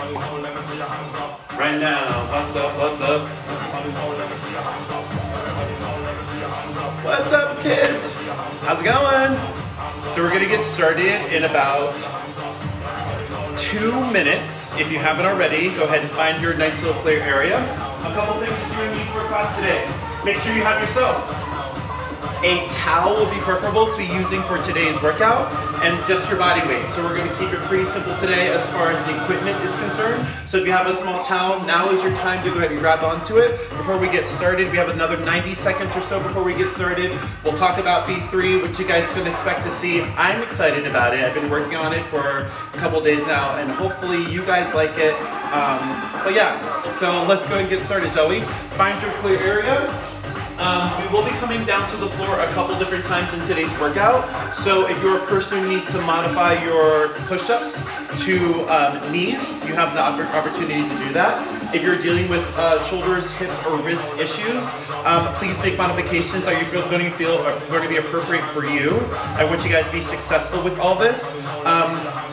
Right now, what's up, what's up? What's up, kids? How's it going? So we're gonna get started in about two minutes. If you haven't already, go ahead and find your nice little clear area. A couple things that gonna need for class today. Make sure you have yourself a towel will be preferable to be using for today's workout and just your body weight. So we're gonna keep it pretty simple today as far as the equipment is concerned. So if you have a small towel, now is your time to go ahead and grab onto it. Before we get started, we have another 90 seconds or so before we get started. We'll talk about B3, which you guys can expect to see. I'm excited about it. I've been working on it for a couple days now and hopefully you guys like it. Um, but yeah, so let's go and get started, shall we? Find your clear area. Um, we will be coming down to the floor a couple different times in today's workout. So if you're a person who needs to modify your push-ups to um, knees, you have the opportunity to do that. If you're dealing with uh, shoulders, hips, or wrist issues, um, please make modifications that you're going to feel are going to be appropriate for you. I want you guys to be successful with all this.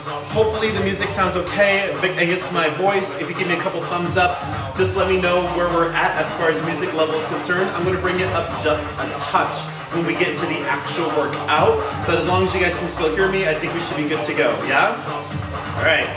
Um, hopefully the music sounds okay against my voice. If you give me a couple thumbs ups, just let me know where we're at as far as music level is concerned. I'm going to bring it up just a touch when we get into the actual workout. But as long as you guys can still hear me, I think we should be good to go, yeah? All right.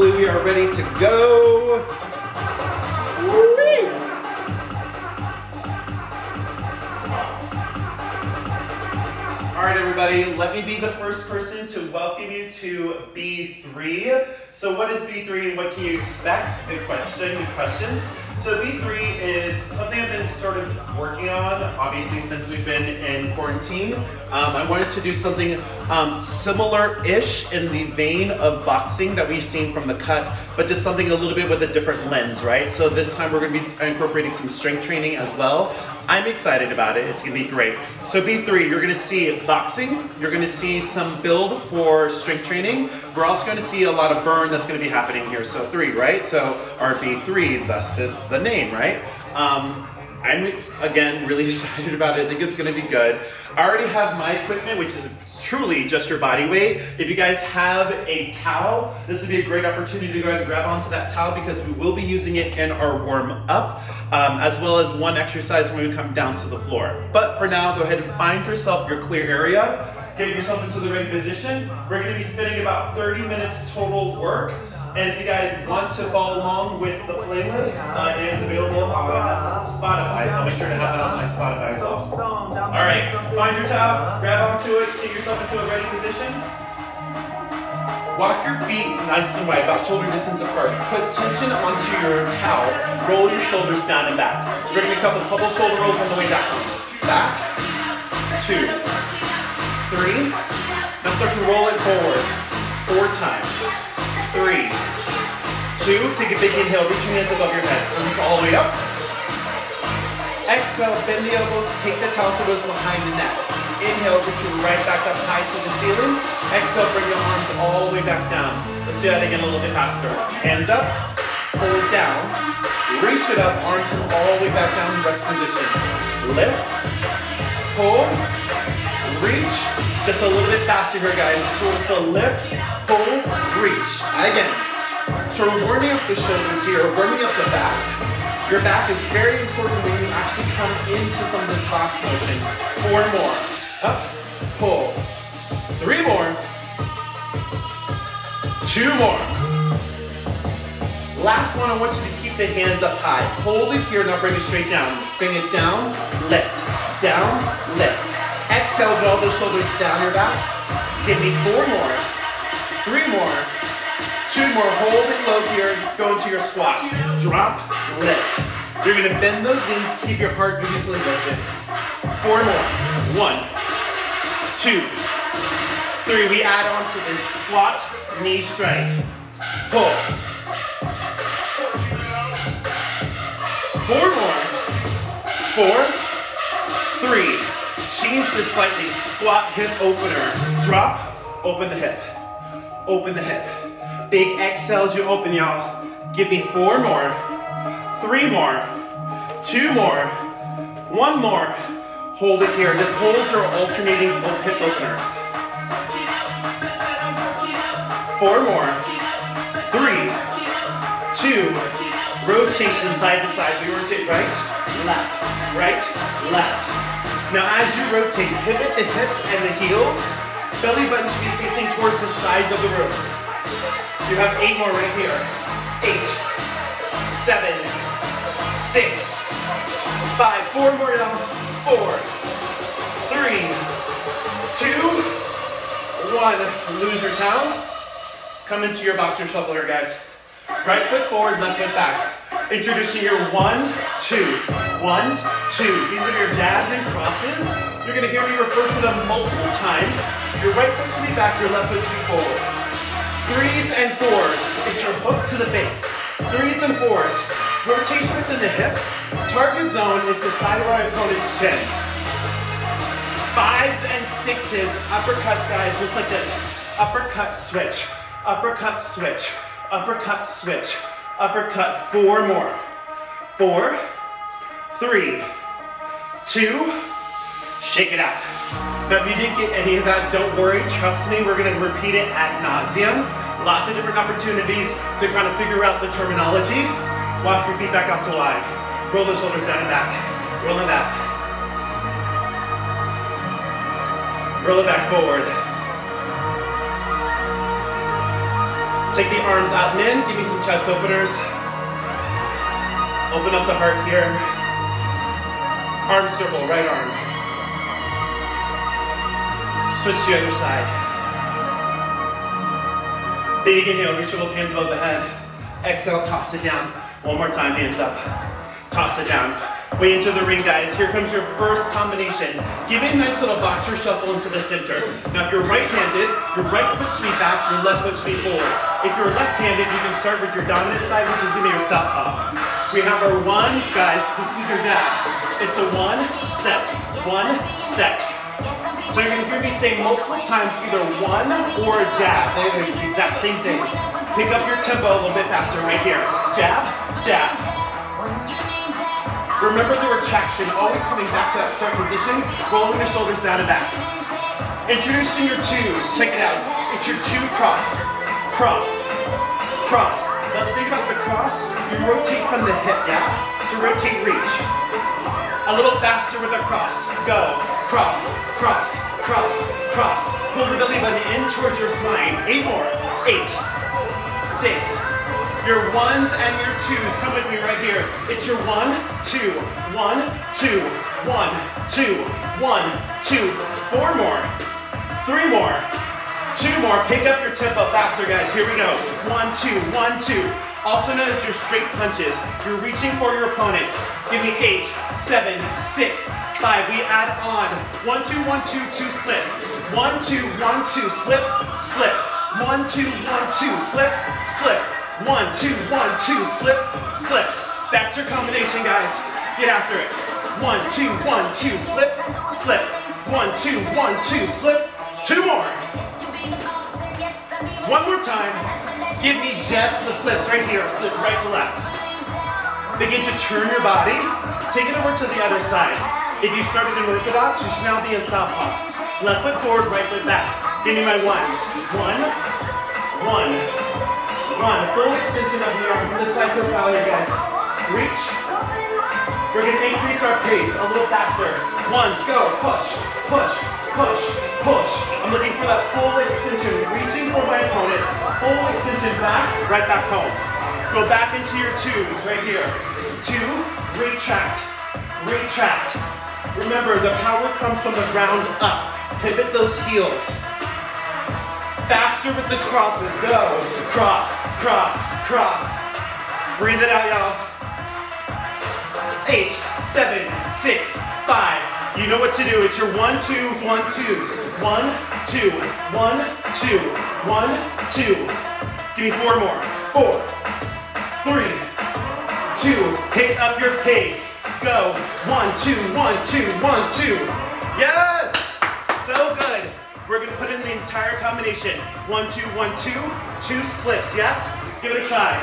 Hopefully we are ready to go. All right, everybody, let me be the first person to welcome you to B3. So what is B3 and what can you expect? Good question, good questions. So B3 is something I've been sort of working on, obviously since we've been in quarantine. Um, I wanted to do something um, similar-ish in the vein of boxing that we've seen from the cut, but just something a little bit with a different lens, right? So this time we're gonna be incorporating some strength training as well. I'm excited about it. It's gonna be great. So B3, you're gonna see boxing, you're gonna see some build for strength training. We're also gonna see a lot of burn that's gonna be happening here. So three, right? So our B3, thus is the name, right? Um, I'm, again, really excited about it. I think it's gonna be good. I already have my equipment, which is truly just your body weight. If you guys have a towel, this would be a great opportunity to go ahead and grab onto that towel because we will be using it in our warm up, um, as well as one exercise when we come down to the floor. But for now, go ahead and find yourself your clear area, get yourself into the right position. We're gonna be spending about 30 minutes total work. And if you guys want to follow along with the playlist, uh, it is available on Spotify, so make sure to have it on my Spotify as well. All right, find your towel, grab onto it, get yourself into a ready position. Walk your feet nice and wide, about shoulder distance apart. Put tension onto your towel, roll your shoulders down and back. We're gonna do a couple couple shoulder rolls on the way down. Back, two, three. Now start to roll it forward, four times three, two, take a big inhale, reach your hands above your head, arms all the way up. Exhale, bend the elbows, take the towel to goes behind the neck. Inhale, reach your right back up high to the ceiling. Exhale, bring your arms all the way back down. Let's do that again a little bit faster. Hands up, pull it down, reach it up, arms come all the way back down rest position. Lift, pull, reach, just a little bit faster here guys. So it's a lift, pull, reach. Again. So we're warming up the shoulders here, warming up the back. Your back is very important when you actually come into some of this box motion. Four more. Up, pull. Three more. Two more. Last one, I want you to keep the hands up high. Hold it here, now bring it straight down. Bring it down, lift, down, lift. Exhale, draw the shoulders down your back. Give me four more, three more, two more. Hold it low here, go into your squat. Drop, lift. You're gonna bend those knees, keep your heart beautifully open. Four more. One, two, three. We add on to this squat, knee strike. Pull. Four more. Four, three, Change to slightly. Squat hip opener. Drop, open the hip. Open the hip. Big exhales, you open, y'all. Give me four more, three more, two more, one more. Hold it here. Just hold your alternating hip openers. Four more, three, two, rotation side to side. We rotate right, left, right, left. Now as you rotate, pivot the hips and the heels. Belly button should be facing towards the sides of the room. You have eight more right here. Eight, seven, six, five, four more y'all. Four, three, two, one. Lose your towel. Come into your boxer shuffle here, guys. Right foot forward, left foot back. Introducing your one, twos, ones, twos. These are your jabs and crosses. You're gonna hear me refer to them multiple times. Your right foot should be back, your left foot should be forward. Threes and fours, it's your hook to the base. Threes and fours, rotation within the hips. Target zone is the side of our opponent's chin. Fives and sixes, uppercuts, guys, looks like this. Uppercut switch, uppercut switch, uppercut switch uppercut, four more. Four, three, two, shake it out. Now if you didn't get any of that, don't worry, trust me, we're gonna repeat it ad nauseum. Lots of different opportunities to kind of figure out the terminology. Walk your feet back out to wide. Roll the shoulders down and back. Roll them back. Roll it back forward. Take the arms out and in. Give me some chest openers. Open up the heart here. Arm circle, right arm. Switch to the other side. Big inhale, reach your both hands above the head. Exhale, toss it down. One more time, hands up. Toss it down. Way into the ring, guys. Here comes your first combination. Give a nice little boxer shuffle into the center. Now, if you're right-handed, your right foot should be back, your left foot should be forward. If you're left-handed, you can start with your dominant side, which is gonna be your southpaw. We have our ones, guys. This is your jab. It's a one set, one set. So you're gonna hear me say multiple times either one or a jab. They're the exact same thing. Pick up your tempo a little bit faster right here. Jab, jab, Remember the retraction, always coming back to that start position, rolling the shoulders down and back. Introducing your twos, check it out. It's your two cross, cross, cross. Now think about the cross, you rotate from the hip, yeah? So rotate, reach. A little faster with the cross. Go, cross, cross, cross, cross. Pull the belly button in towards your spine. Eight more, eight, six, your ones and your twos, come with me right here. It's your one, two, one, two, one, two, one, two. Four more, three more, two more. Pick up your tempo faster, guys. Here we go. One, two, one, two. Also known as your straight punches. You're reaching for your opponent. Give me eight, seven, six, five. We add on. One, two, one, two, two slips. One, two, one, two, slip, slip. One, two, one, two, slip, slip. One, two, one, two, slip, slip. That's your combination, guys. Get after it. One, two, one, two, slip, slip. One, two, one, two, slip. Two more. One more time. Give me just the slips right here. Slip right to left. Begin to turn your body. Take it over to the other side. If you started in orthodox, you should now be in southpaw. Left foot forward, right foot back. Give me my ones. One, one, one. Full extension of the arm from the side profile here, guys. Reach. We're gonna increase our pace a little faster. Ones, go. Push, push, push, push. I'm looking for that full extension. Reaching for my opponent. Full extension back, right back home. Go back into your twos right here. Two, retract, retract. Remember, the power comes from the ground up. Pivot those heels. Faster with the crosses. Go. Cross, cross, cross. Breathe it out, y'all. Eight, seven, six, five. You know what to do. It's your one, two, one, twos. One, two, one, two, one, two. Give me four more. Four, three, two. Pick up your pace. go. One, two, one, two, one, two. Yes! So good. We're gonna put in the entire combination. One, two, one, two, two slips, yes? Give it a try.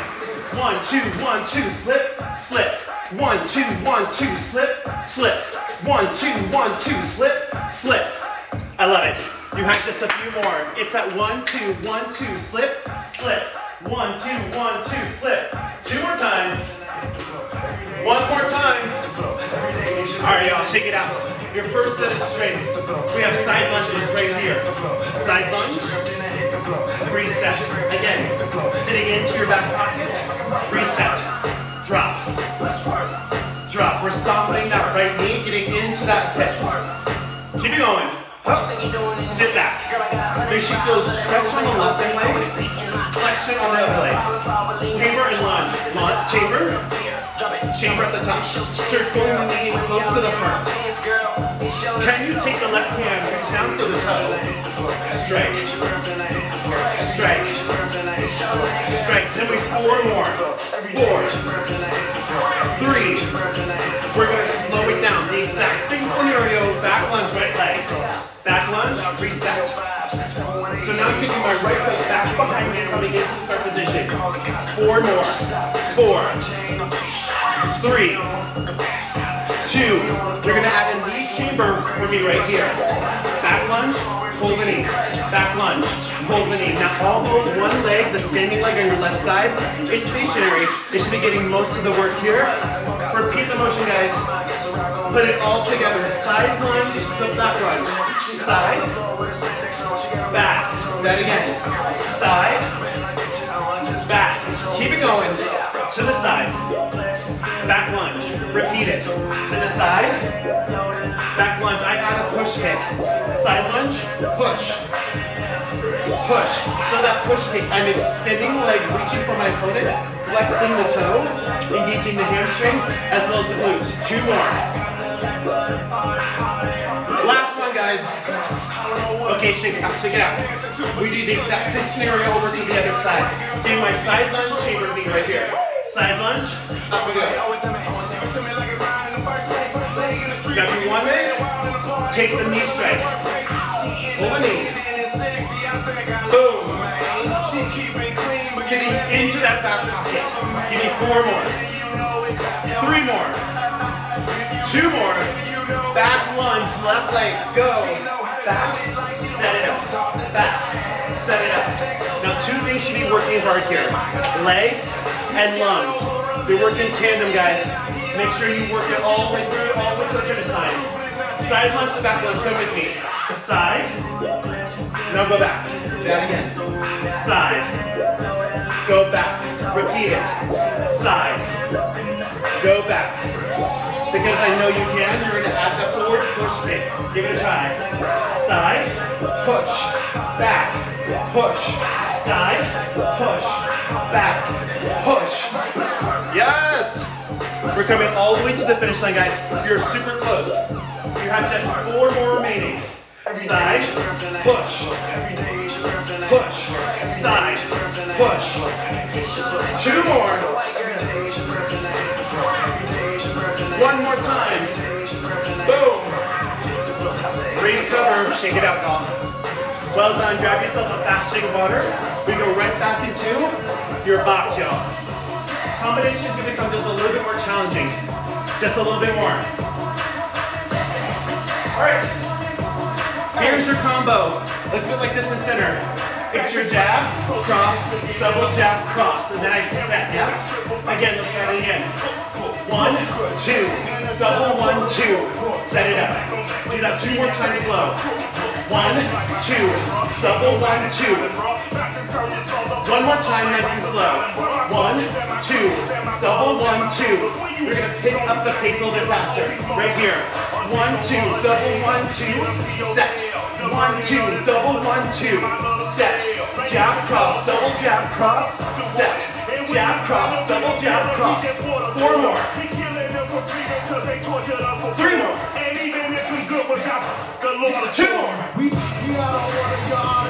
One, two, one, two, slip, slip. One, two, one, two, slip, slip. One, two, one, two, slip, slip. I love it. You have just a few more. It's that one, two, one, two, slip, slip. One, two, one, two, slip. Two more times. One more time. All right, y'all, shake it out. Your first set of strength. We have side lunges right here. Side lunge. Reset. Again, sitting into your back pocket. Reset. Drop. Drop. We're softening that right knee, getting into that hips. Keep it going. Sit back. Make sure you feel stretch on the left leg, flexion on the other leg. Chamber and lunge. Lunge, chamber, chamber at the top. So the knee close to the front. Can you take the left hand, down for the toe? Strike. Strike. Strike. Then we four more. Four. Three. We're gonna slow it down. The exact same scenario. Back lunge, right leg. Back lunge, reset. So now I'm taking my right foot back behind me, and coming into the start position. Four more. Four. Three. Two. You're gonna add knee chamber for me right here. Back lunge, hold the knee. Back lunge, hold the knee. Now although one leg, the standing leg on your left side, is stationary, it should be getting most of the work here. Repeat the motion, guys. Put it all together. Side lunge to back lunge. Side, back. That again. Side, back. Keep it going. To the side. Back lunge. Repeat it. To the side. Back lunge. I add a push kick. Side lunge. Push. Push. So that push kick, I'm extending the leg, reaching for my opponent, flexing the toe, engaging the hamstring, as well as the glutes. Two more. Last one, guys. Okay, shake it out, shake it out. We do the exact same scenario over to the other side. Do my side lunge chamber knee right here. Side lunge, up we. Got you one. Take the knee strike. Hold the knee. Boom. Sitting into that back pocket. Give me four more. Three more. Two more. Back lunge, left leg, go. Back, set it up. Back, set it up. Now two things should be working hard here. Legs and lungs. They work in tandem, guys. Make sure you work it all the way through, all the way to the finish line. Side lunge to back lunge, come with me. Side, now go back. Do that again. Side, go back. Repeat it. Side, go back. Because I know you can, you're gonna add the forward push kick. Give it a try. Side, push, back, push, side, push, back, push. Yes! We're coming all the way to the finish line, guys. You're super close. You have just four more remaining. Side, push, push, side, push. Two more. One more time. Boom. Recover. Shake it out, y'all. Well done. Grab yourself a fast shake of water. We go right back into your box, y'all. Combination is to become just a little bit more challenging. Just a little bit more. All right. Here's your combo. Let's go like this in center. It's your jab, cross, double jab, cross, and then I set, yes? Again, let's try it again. One, two, double one, two. Set it up. Do that two more times slow. One, two, double one, two. One more time, nice and slow. One, two, double one, two. You're gonna pick up the pace a little bit faster. Right here. One, two, double one, two, set. One, two, double one, two, set. Jab, cross, double jab, cross, set. Jab, cross, double jab, cross. Four more. Two more.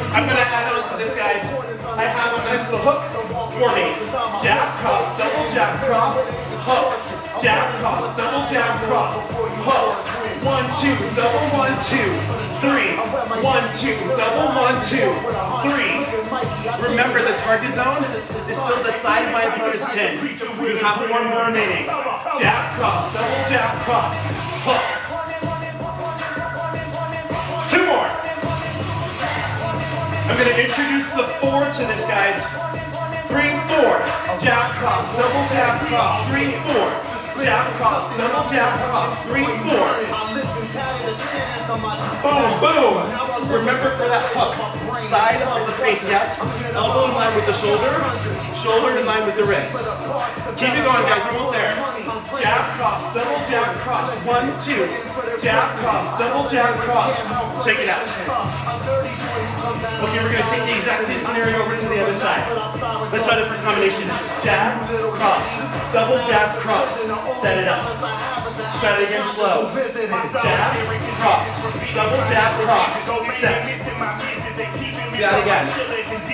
I'm gonna add on to this, guys. I have a nice little hook for me. Jab, cross, double jab, cross, hook. jab, cross, double jab, cross, hook, one, two, double one, two, three, one, two, double one, two, three. Remember the target zone is still the side of my opponent's chin. You have one more remaining. Jab, cross, double jab, cross, hook. Two more. I'm gonna introduce the four to this, guys. Three, four. Jab, cross, double jab, cross, three, four. Jab, cross, double jab, cross, three, four. Boom, boom. Remember for that hook. Side of the face, yes. Elbow in line with the shoulder. Shoulder in line with the wrist. Keep it going, guys. We're almost there. Jab, cross, double jab, cross. One, two. Jab, cross, double jab, cross. Check it out. Okay, we're gonna take the exact same scenario over to the other side. Let's try the first combination. Jab, cross, double jab, cross. Set it up. Try it again slow. Jab, cross, double jab, cross. Set. Do that again.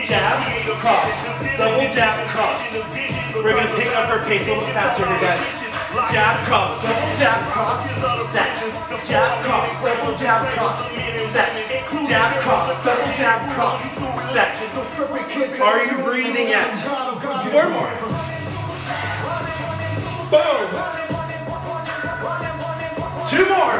Jab, cross, double jab, cross. We're gonna pick up our pace a little faster here, guys. Jab, cross, double jab, cross, set. Jab, cross, double jab, cross, set. Jab, cross, double jab, cross, set. Are you breathing yet? Four more. Boom. Two more.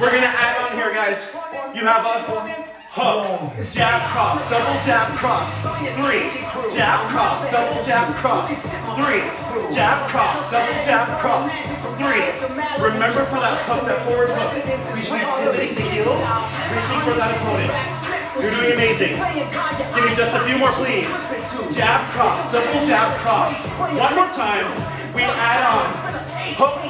We're gonna add on here, guys. You have a hook, jab, cross, double jab, cross. Three, jab, cross, double jab, cross. Three, jab, cross, double jab, cross. Three. Remember for that hook, that forward hook. We should be pivoting the heel, reaching for that opponent. You're doing amazing. Give me just a few more, please. Jab, cross, double jab, cross. One more time. We add on hook,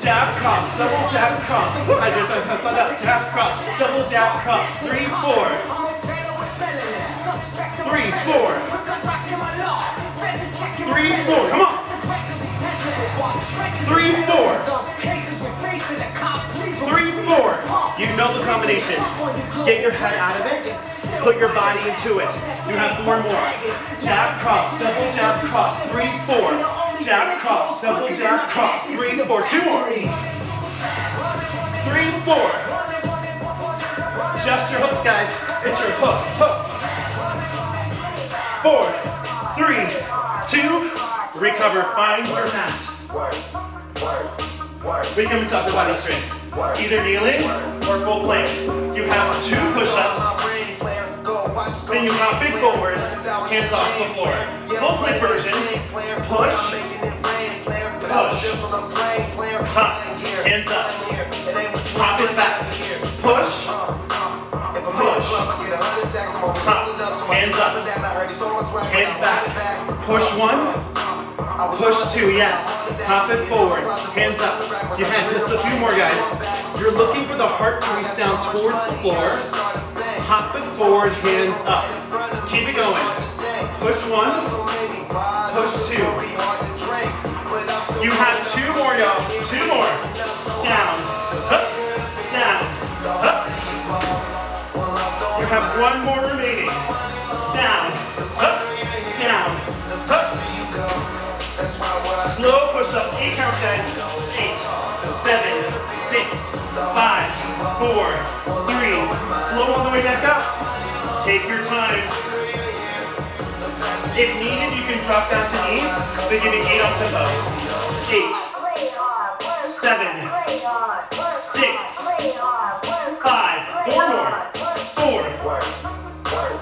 jab, cross, double jab, cross. I did that. Jab, cross, double jab, cross. Three, four. Three, four. Three, four. Come on. Three, four. Three, four. You know the combination. Get your head out of it. Put your body into it. You have four more. Jab, cross, double jab, cross. Three, four. Jab, cross, double jab, cross. Three, four. Two more. Three, four. Just your hooks, guys. It's your hook, hook. Four, three, two, recover. Find your mat. We come into upper body strength. Either kneeling or full plank. You have two push-ups. Then you hop it forward, hands off the floor. Full plank version. Push, push, hop, hands up. Hop it back. Push, push, hop, hands up. Hands back. Push one, Push two, yes. Hop it forward. Hands up. You had just a few more, guys. You're looking for the heart to reach down towards the floor. Hop it forward, hands up. Keep it going. Push one. Push two. You have two more, y'all. Two more. Down. Up. Down. Up. You have one more remaining. Down. Up. Down. Up. Up. Eight counts, guys. Eight, seven, six, five, four, three. Slow on the way back up. Take your time. If needed, you can drop down to knees, but give me eight on tempo. Eight, seven, six, five, four more, four,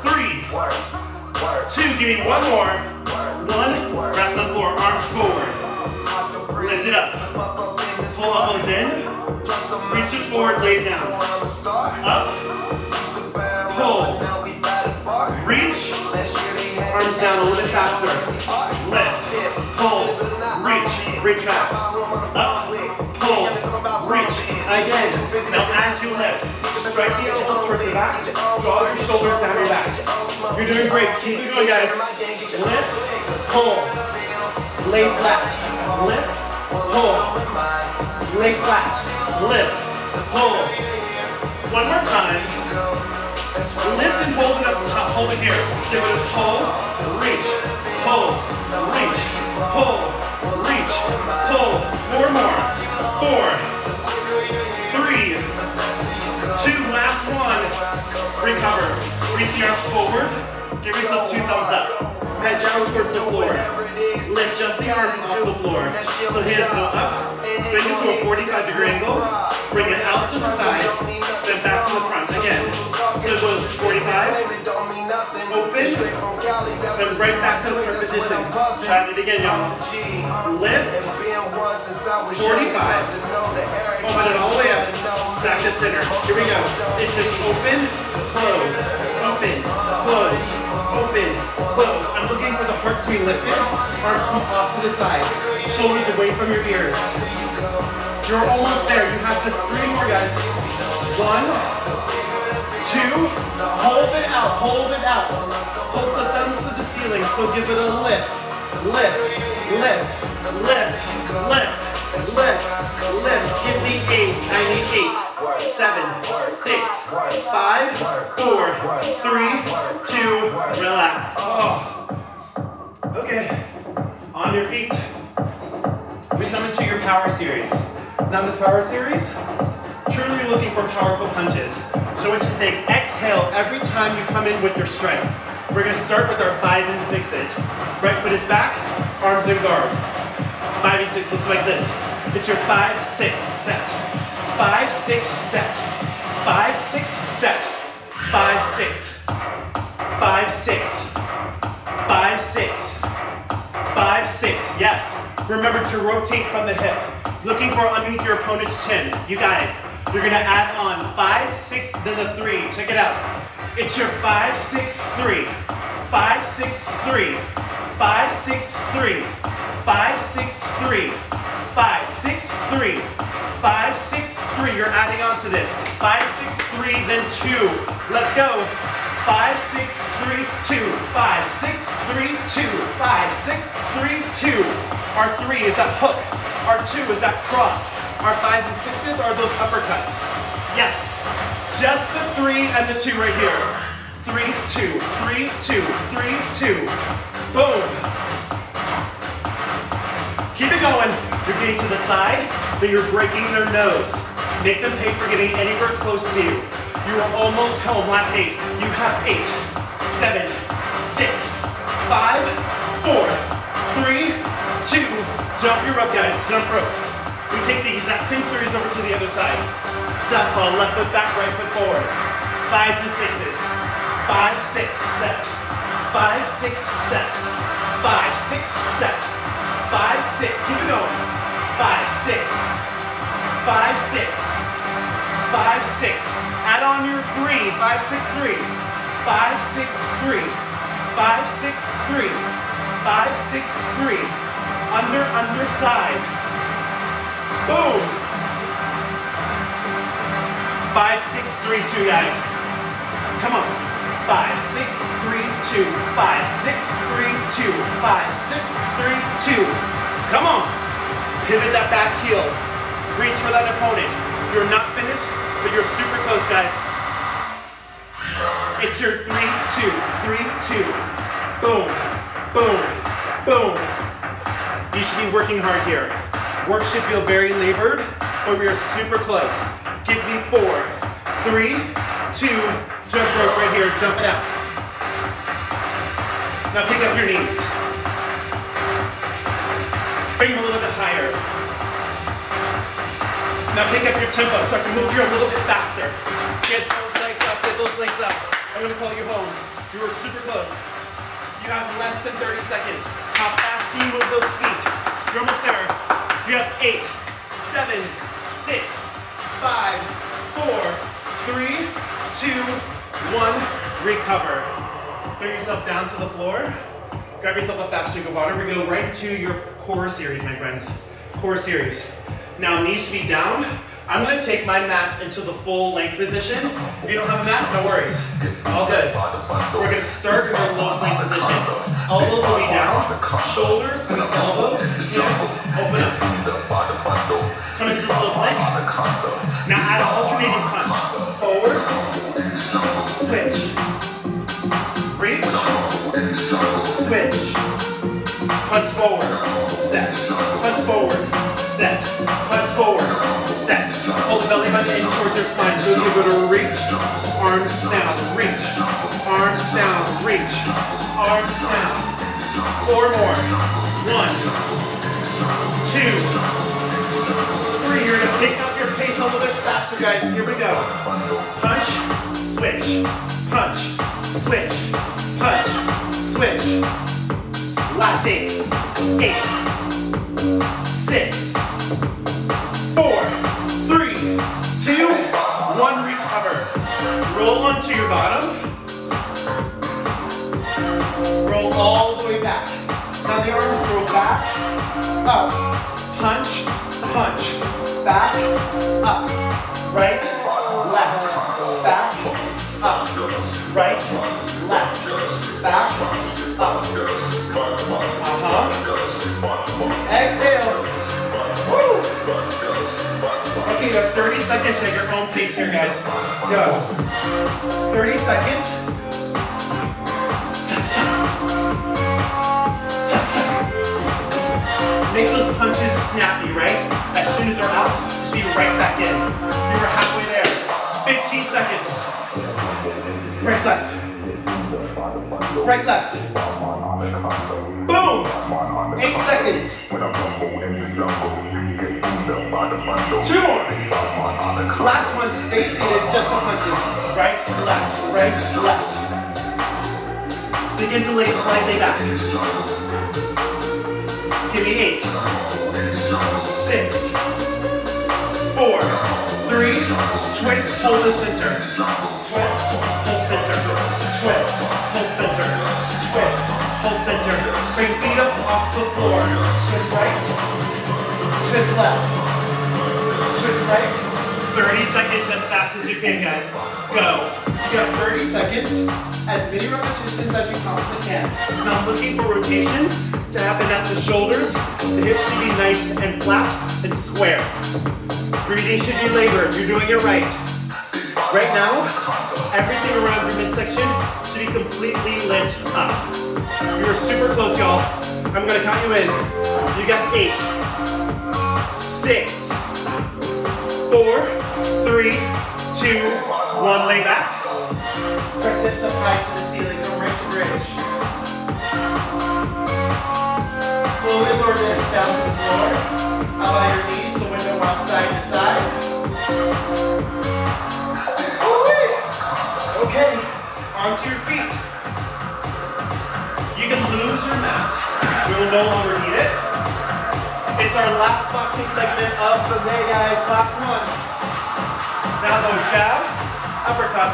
three, two, give me one more. One, rest on the floor, arms forward. Lift it up. Pull elbows in. Reach it forward, lay it down. Up. Pull. Reach. Arms down a little bit faster. Lift. Pull. Reach. Retract. Up. Pull. Reach. Again. Now as you lift, strike the elbows towards the back. Draw your shoulders down your back. You're doing great. Keep it going, guys. Lift. Pull lay flat, lift, pull, lay flat, lift, pull. One more time. Lift and hold it up the top, hold it here. Give it a pull, reach, pull, reach, pull, reach, pull. Four more. two. last one. Recover. Reach your arms forward. Give yourself two thumbs up floor. Lift just the arms off the floor. So hands go up, bring it to a 45 degree angle, bring it out to the side, then back to the front again. So it goes 45, open, then right back to the start position. Try it again, y'all. Lift, 45, open it all the way up, back to center. Here we go. It's an open, close, open, close, open, close. I'm looking for the heart to be lifted, arms come off to the side, shoulders away from your ears. You're almost there. You have just three more, guys. One, two, hold it out, hold it out. Pulse the thumbs to the ceiling, so give it a lift, lift, lift, lift, lift, lift, lift. Give me eight. I need eight, seven, six, five, four, three, two, relax. Oh. Okay, on your feet. We come into your power series. Now this power series, truly looking for powerful punches. So what you think, exhale every time you come in with your strengths. We're gonna start with our five and sixes. Right foot is back, arms in guard. Five and six looks like this. It's your five, six set. Five, six set. Five, six set. Five, six. Five, six. Five, six. Five, six, yes. Remember to rotate from the hip. Looking for underneath your opponent's chin. You got it. You're gonna add on five, six, then the three. Check it out. It's your five, six, three. Five, six, three. Five, six, three. Five, six, three. Five, six, three. Five, six, three. You're adding on to this. Five, six, three, then two. Let's go. Five, six, three, two. Five, six, three, two. Five, six, three, two. Our three is that hook. Our two is that cross. Our fives and sixes are those uppercuts. Yes, just the three and the two right here. Three, two, three, two, three, two. Boom. Keep it going. You're getting to the side, but you're breaking their nose. Make them pay for getting anywhere close to you. You are almost home. Last eight. You have eight, seven, six, five, four, three, two. Jump your rope, guys. Jump rope. We take the exact same series over to the other side. Southpaw, left foot back, right foot forward. Fives and sixes. Five, six, set. Five, six, set. Five, six, set. Five, six. Keep it going. Five, six. Five, six. Five, six. Add on your three. Five, six, three. Five, six, three. Five, six, three. Five, six, three. Under, under, side. Boom. Five, six, three, two, guys. Come on. Five, six, three, two. Five, six, three, two. Five, six, three, two. Come on. Pivot that back heel. Reach for that opponent. You're not finished, but you're super close, guys. It's your three, two, three, two. Boom, boom, boom. You should be working hard here. Work should feel very labored, but we are super close. Give me four, three, two, jump rope right here, jump it out. Now pick up your knees. Bring them a little bit higher. Now pick up your tempo so I can move here a little bit faster. Get those legs up, get those legs up. I'm gonna call you home. You were super close. You have less than 30 seconds. How fast can you move those feet? You're almost there. You have eight, seven, six, five, four, three, two, one. Recover. Bring yourself down to the floor. Grab yourself a fast drink of water. We go right to your core series, my friends. Core series. Now knees should be down. I'm gonna take my mat into the full length position. If you don't have a mat, no worries. All good. We're gonna start in our low plank position. Elbows will be down, shoulders and elbows, hands open up. Come into this low plank. Now add an alternating punch. Forward, switch, spine so be able to reach, arms down, reach, arms down, reach, arms down, Four more. One, two, three. You're gonna pick up your pace a little bit faster, guys. Here we go. Punch, switch, punch, switch, punch, switch. Last eight, eight, six, the arms roll back, up, punch, punch, back, up, right, left, back, up, right, left, back, up. Uh-huh. Exhale. Woo. Okay, you have 30 seconds at your own pace here, guys. Go. 30 seconds. Snappy, right? As soon as they're out, just be right back in. You were halfway there. 15 seconds. Right, left. Right, left. Boom! Eight seconds. Two more. Last one, stay seated, just some punches. Right, left, right, left. Begin to lay slightly back. Give me eight, six, four, three, twist, hold the center. Twist, pull center. Twist, pull center. Twist, pull center. Bring feet up off the floor. Twist right, twist left, twist right. 30 seconds as fast as you can, guys. Go. You got 30 seconds, as many repetitions as you possibly can. Now I'm looking for rotation happen at the shoulders. The hips should be nice and flat and square. Breathing should be labored. You're doing it right. Right now, everything around your midsection should be completely lit up. You are super close, y'all. I'm gonna count you in. You got eight, six, four, three, two, one. Lay back. Press hips up high to the ceiling. Go right to bridge. Slowly lower the down to the floor. Allow your knees so window off side to side. Okay, onto your feet. You can lose your mat. We will no longer need it. It's our last boxing segment of the day, guys. Last one. Now go jab, uppercut,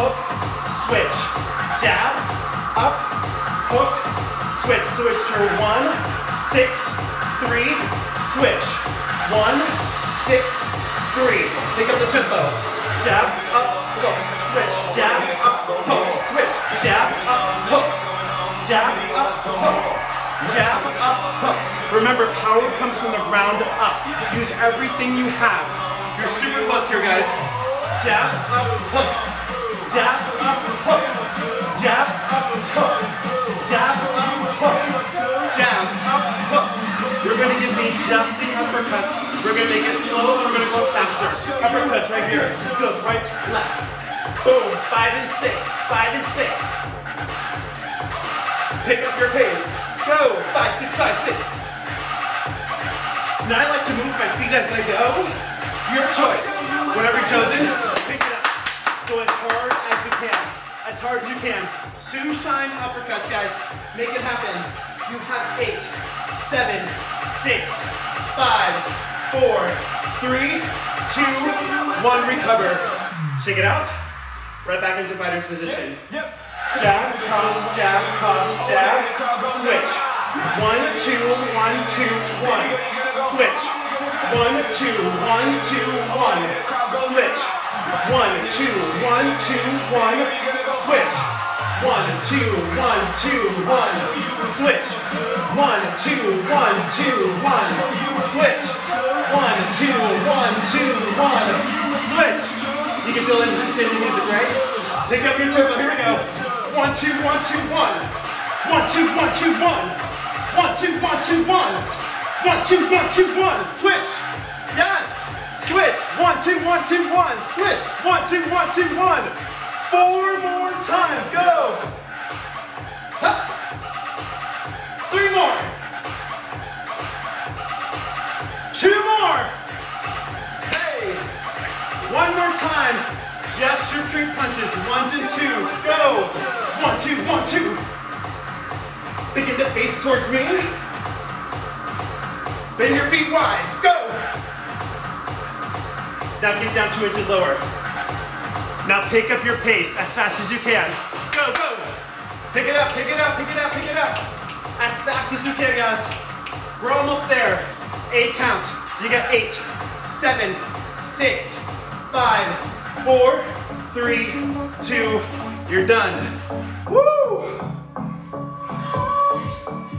hook, switch. Jab, up, hook, switch. So it's your one, six, three, switch. One, six, three. Pick up the tempo. Jab, up, hook, switch. Jab, up, hook, switch. Jab, up, hook. Jab, up, hook. Jab, up, hook. Remember, power comes from the ground up. Use everything you have. You're super close here, guys. Jab, up, hook. Jab, up, hook. Jab, up, hook. Jab, the uppercuts. We're gonna make it slow, we're gonna go faster. Uppercuts right here. Goes right, left. Boom, five and six, five and six. Pick up your pace. Go, five, six, five, six. Now I like to move my feet as I go. Your choice. Whatever you've chosen, pick it up. Go as hard as you can. As hard as you can. Sunshine uppercuts, guys. Make it happen. You have eight, seven, six, five, four, three, two, one. Recover. Check it out. Right back into fighter's position. Jab, cross, jab, cross, jab, switch. One, two, one, two, one. Switch. One, two, one, two, one. Switch. One, two, one, two, one. Switch. One, two, one, two, one. Switch. One, two, one, two, one. Switch. One, two, one, two, one. Switch. You can feel it in the music, right? Pick up your tempo. Here we go. One, two, one, two, one. One, two, one, two, one. One, two, one, two, one. One, two, one, two, one. Switch. Yes. Switch. One, two, one, two, one. Switch. One, two, one, two, one. Four more times, go. Three more. Two more. Hey. One more time. Gesture string punches, ones and twos, go. One, two, one, two. Begin to face towards me. Bend your feet wide, go. Now get down two inches lower. Now pick up your pace as fast as you can. Go, go! Pick it up, pick it up, pick it up, pick it up. As fast as you can, guys. We're almost there. Eight counts. You got eight, seven, six, five, four, three, two, you're done. Woo!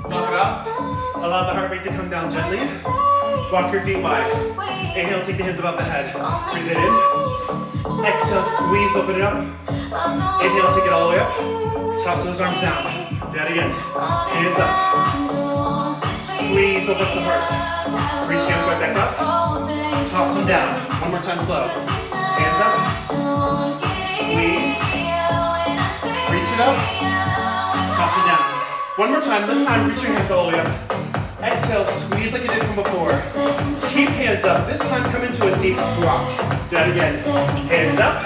Walk it up. Allow the heart rate to come down gently. Walk your feet wide. Inhale, take the hands above the head. Breathe it in. Exhale, squeeze, open it up. Inhale, take it all the way up. Toss those arms down. Do that again. Hands up. Squeeze, open up the heart. Reach hands right back up. Toss them down. One more time, slow. Hands up. Squeeze. Reach it up. Toss it down. One more time. This time, reach your hands all the way up. Exhale, squeeze like you did from before. Keep hands up. This time, come into a deep squat. Do that again. Hands up.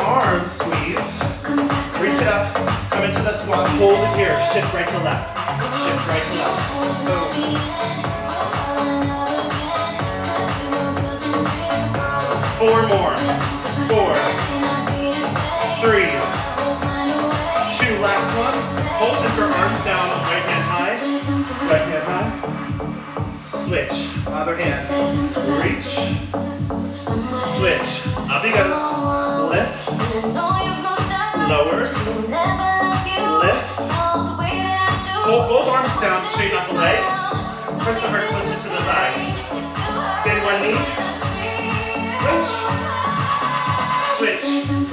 Arms squeeze. Reach it up. Come into the squat. Hold it here. Shift right to left. Shift right to left. Boom. Four more. Four. Three. Switch. Other hand. Reach. Switch. Up he goes. Lift. Lower. Lift. Hold both arms down straighten out the legs. Press the heart closer to the thighs. Bend one knee. Switch. Switch.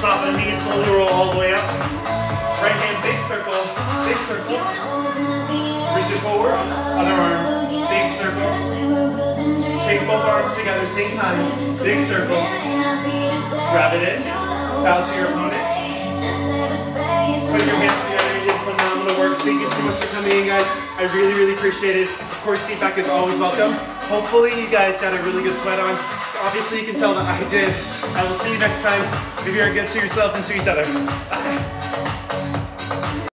Soften knees, slowly roll all the way up. Right hand, big circle, big circle. Reach it forward. Other arm, big circle. Take both arms together, same time. Big circle. Grab it in. Bow to your opponent. Put your hands together. You did phenomenal work. Thank you so much for coming in, guys. I really, really appreciate it. Of course, feedback is always welcome. Hopefully, you guys got a really good sweat on. Obviously, you can tell that I did. I will see you next time. If you're good to yourselves and to each other. Bye.